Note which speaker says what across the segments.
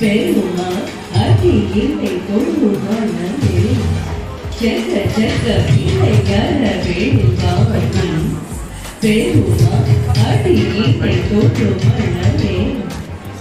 Speaker 1: பெருமா அதி இல்லை தொழுவானே செக்க செக்க பிள்ளையார வேணுவாவனும் பெருமா அடி இல்லை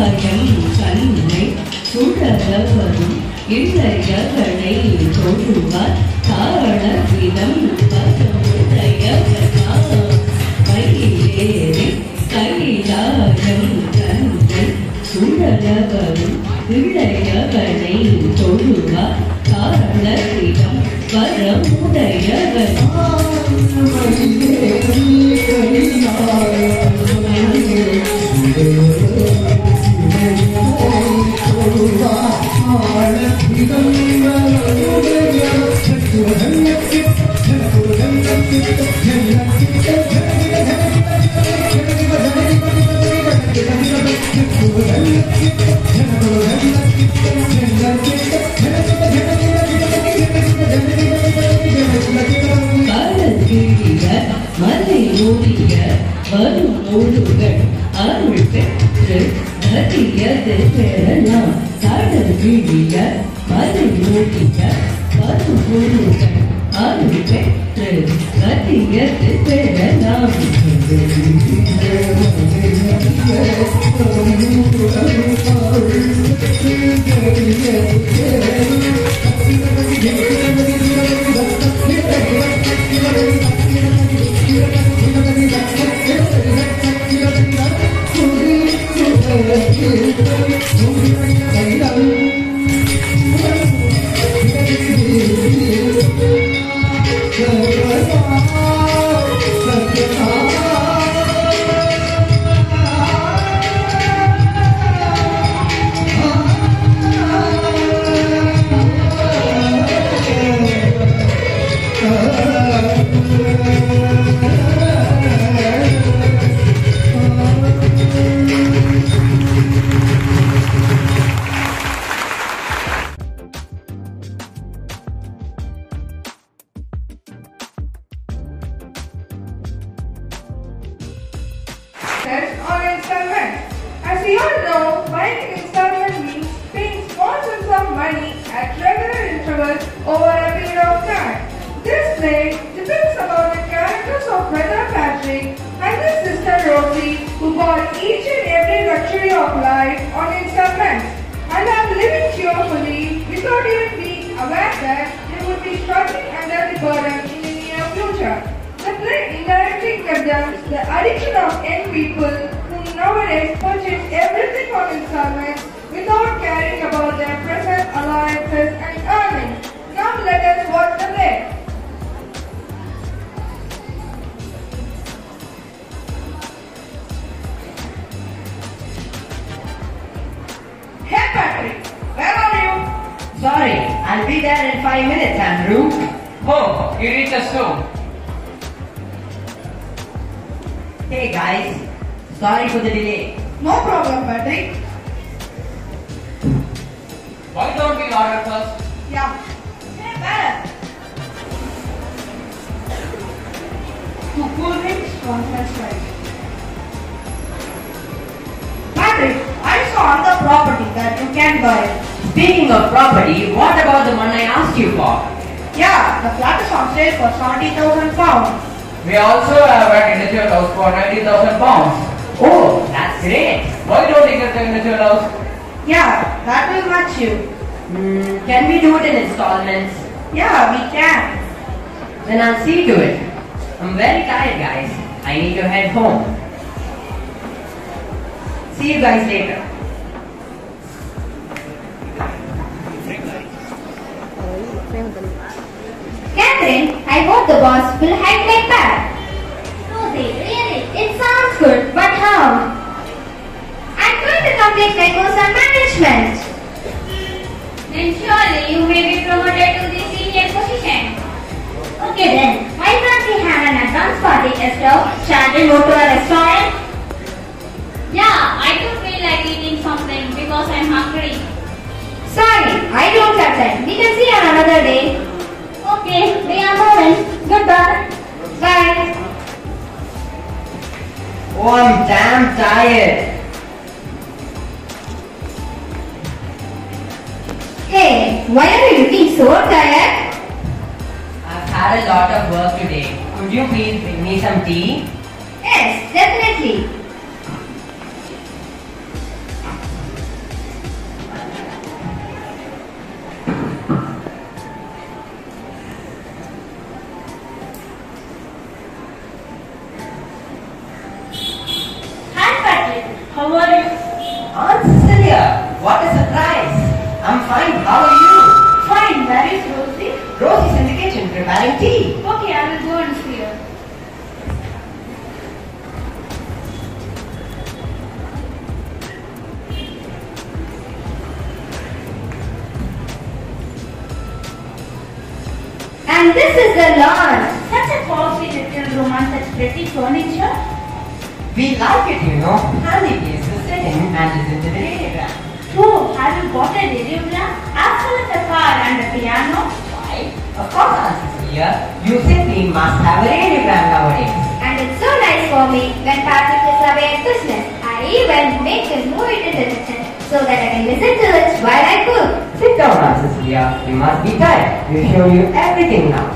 Speaker 1: கணி சனியினை சூழக வரும் இன்றைய கடை தொழுவார் காரண விதம் பசமுடைய கையிலேறி கையிலாகம் தந்தை சூழக வரும் இளைய கடை தொழுவார் காரண விதம் வரமுடையவர் Thank you. மலரை ஓடிய வரும் ஓடுகள் அருள் பெற்று தரிய திருப்பெறலாம் சாடல் வீழிய மலை ஓடிய வரும் ஓடுகள் அருள் பெற்று தரிய திருப்பெறலாம்
Speaker 2: Thank you. As we all know, buying installment means paying small of money at regular intervals over Rosie, who bought each and every luxury of life on installments and are living cheerfully without even being aware that they would be struggling under the burden in the near future. The play indirectly condemns the addiction of young people who nowadays purchase everything on installments without caring about their present alliances
Speaker 3: be there in five minutes, Andrew.
Speaker 4: Oh, you reached us soon.
Speaker 3: Hey guys, sorry for the delay.
Speaker 2: No problem, Patrick.
Speaker 4: Why don't we order first?
Speaker 2: Yeah. Hey, Bharat. Two cool drinks, one french fries. On the property that you can buy.
Speaker 3: Speaking of property, what about the one I asked you for?
Speaker 2: Yeah, the flat is on sale for 70,000 pounds.
Speaker 4: We also have an individual house for 90,000 pounds.
Speaker 3: Oh, that's great.
Speaker 4: Why don't we get the individual house?
Speaker 2: Yeah, that will match you.
Speaker 3: Hmm, can we do it in installments?
Speaker 2: Yeah, we can.
Speaker 3: Then I'll see to it. I'm very tired, guys. I need to head home. See you guys later.
Speaker 5: Catherine, I hope the boss will hike my back. Rosie, really? It sounds good, but how? I'm going to complete my course on management. Then surely you may be promoted to the senior position. Okay then, why can't we have an advance party, Esther? Shall we go to a restaurant?
Speaker 6: Yeah, I do feel like eating something because I'm hungry.
Speaker 5: Sorry, I don't have time. We can see on another day.
Speaker 3: Oh, I'm damn tired.
Speaker 5: Hey, why are you looking so tired?
Speaker 3: I've had a lot of work today. Could you please bring me some tea?
Speaker 5: Yes, definitely.
Speaker 6: And
Speaker 5: this is the lawn.
Speaker 6: Such a cozy little room and such pretty furniture.
Speaker 3: We like it, you know. Place to sit in and listen to the radiogram.
Speaker 6: Oh, have you got a radiogram? As well as a car and a piano?
Speaker 3: Why? Of course, Aunt Cecilia. You simply must have a radiogram nowadays.
Speaker 5: And it's so nice for me when Patrick is away at Christmas. I even make him move it in the kitchen so that I can listen to it while I cook.
Speaker 3: Sit down, Aunt Cecilia. You must be tired. We've shown you everything now.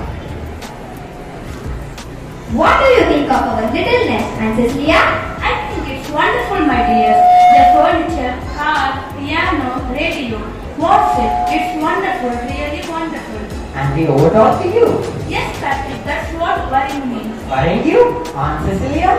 Speaker 5: What do you think of our little nest, Aunt Cecilia?
Speaker 6: I think it's wonderful, my dears. The furniture, car, piano, radio. What's it? It's wonderful, really wonderful.
Speaker 3: And we owe it all to you.
Speaker 6: Yes, Patrick, that's what worrying means.
Speaker 3: Weren't you, Aunt Cecilia?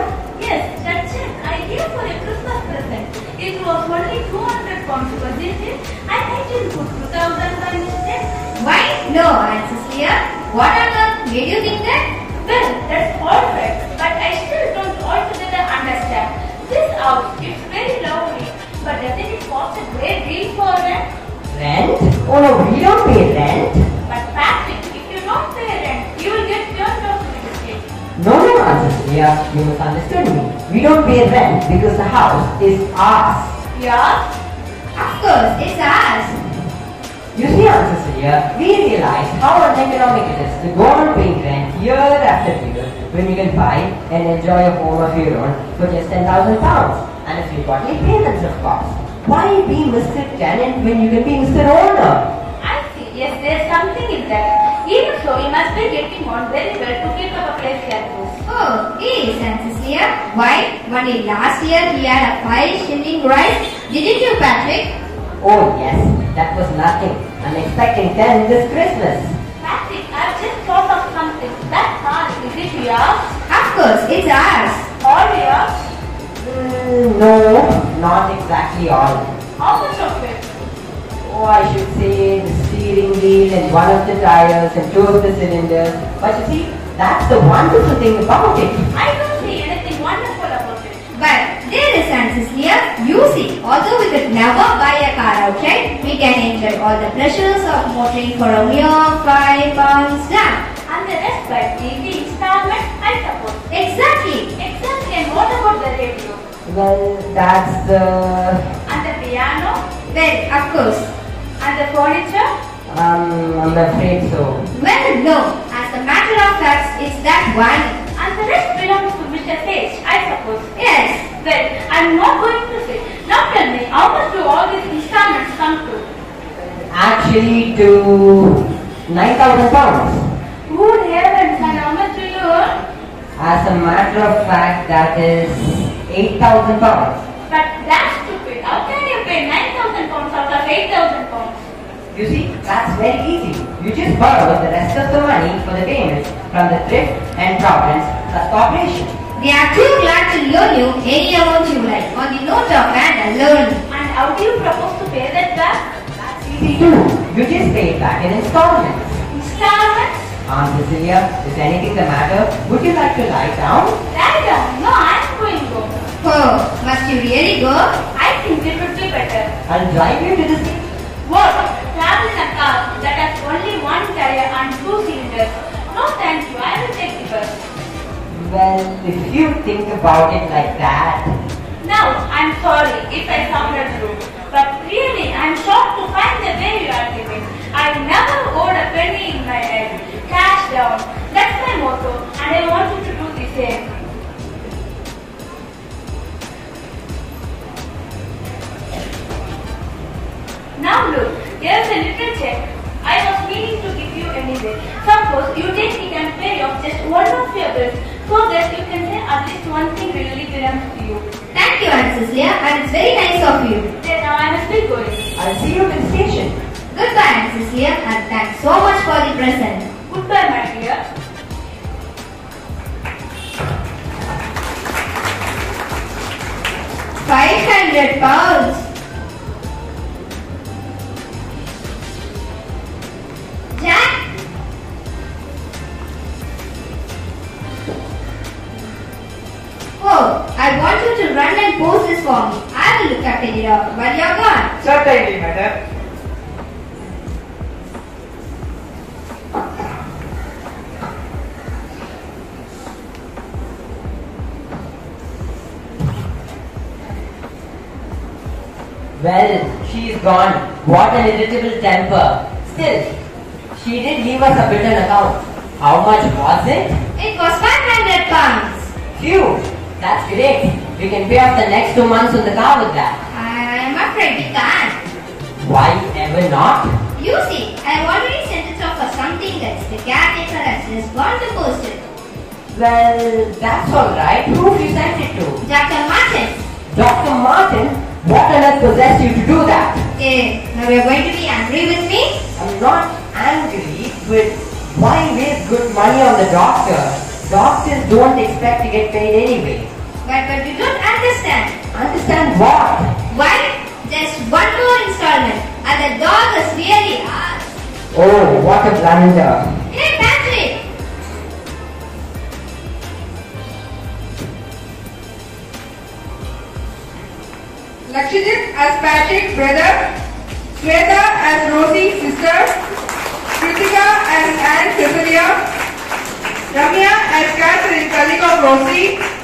Speaker 5: No,
Speaker 3: we don't pay rent.
Speaker 6: But Patrick, if you don't pay rent, you will get turned off the state.
Speaker 3: No, no, Cecilia. You misunderstood me. We don't pay rent because the house is ours.
Speaker 6: Yeah?
Speaker 5: Of course, it's ours.
Speaker 3: You see, Aunt we realize how uneconomic it is to go on paying rent year after year when you can buy and enjoy a home of your own for just 10,000 pounds. And if you've got late payments, of course. Why be Mr. Tenant when you can be Mr. Owner?
Speaker 6: Something in that. Even so, you must be getting on very well to keep up a place like this.
Speaker 5: Oh, yes, Aunt Cecilia. Why? Only last year he had a five shilling rise. Didn't you, Patrick?
Speaker 3: Oh yes, that was nothing. I'm expecting 10 this Christmas.
Speaker 6: Patrick, I've just thought of something. That car, is it yours?
Speaker 5: Of course, it's ours.
Speaker 6: All yours?
Speaker 3: Mm, no, not exactly all.
Speaker 6: How much of it?
Speaker 3: Oh, I should say the steering wheel and one of the tires and two of the cylinders. But you see, that's the wonderful thing about it.
Speaker 6: I don't see anything wonderful about it.
Speaker 5: But there is Aunt Cecilia. You see, although we could never buy a car outright, we can enjoy all the pleasures of motoring for a mere five pounds down.
Speaker 6: And the rest by TV installment, I suppose.
Speaker 5: Exactly.
Speaker 6: Exactly, and what about the radio?
Speaker 3: Well, that's the...
Speaker 6: And the piano?
Speaker 5: Well, of course.
Speaker 6: And the furniture?
Speaker 3: Um, I'm afraid so.
Speaker 5: Well, no. As a matter of fact, it's that one.
Speaker 6: And the rest belongs to Mr. Page, I suppose.
Speaker 5: Yes.
Speaker 6: Well, I'm not going to say. Now tell me, how much do
Speaker 3: all these installments come to? Actually, to 9,000 pounds.
Speaker 6: Good heavens, and how much do you earn?
Speaker 3: As a matter of fact, that is 8,000 pounds.
Speaker 6: But that's stupid. How can you pay 9,000 pounds out of 8,000 pounds?
Speaker 3: You see, that's very easy. You just borrow the rest of the money for the payments from the Thrift and Providence Trust Corporation.
Speaker 5: We are too glad to loan you any amount you like on the note of hand alone.
Speaker 6: And how do you propose to pay that back?
Speaker 3: That's easy too. You just pay it back in installments.
Speaker 6: Installments?
Speaker 3: Aunt Cecilia, is anything the matter? Would you like to lie down?
Speaker 6: Lie down.
Speaker 3: About it like that,
Speaker 6: Now, I'm sorry. If I sounded
Speaker 3: Well, she's gone. What an irritable temper. Still, she did leave us a written account. How much was it?
Speaker 5: It was five hundred pounds.
Speaker 3: Phew, that's great. We can pay off the next two months on the car with that.
Speaker 5: I am afraid we can't.
Speaker 3: Why ever not?
Speaker 5: You see, I have already sent it off for something else. The caretaker has just gone to post it.
Speaker 3: Well, that's alright. Who have you sent it to?
Speaker 5: Dr. Martin.
Speaker 3: Dr. Martin? What on earth possessed you to do that?
Speaker 5: Eh, now you're going to be angry with me?
Speaker 3: I'm not angry, but why waste good money on the doctor? Doctors don't expect to get paid anyway.
Speaker 5: But, but you don't understand.
Speaker 3: Understand what?
Speaker 5: Why? Just one more installment. And the dog is really ours.
Speaker 3: Oh, what a blunder.
Speaker 2: As Patrick's brother, Sweta as Rosie's sister, Kritika as Aunt Cecilia, Ramya as Catherine, colleague of Rosie,